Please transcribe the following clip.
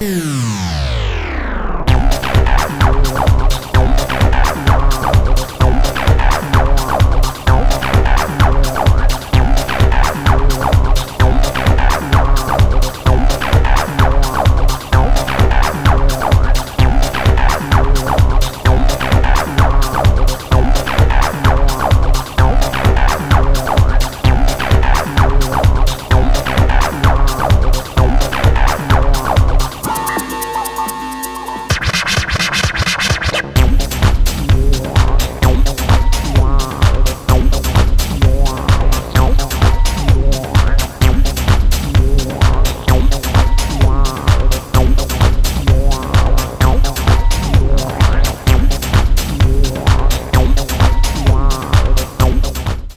Yeah.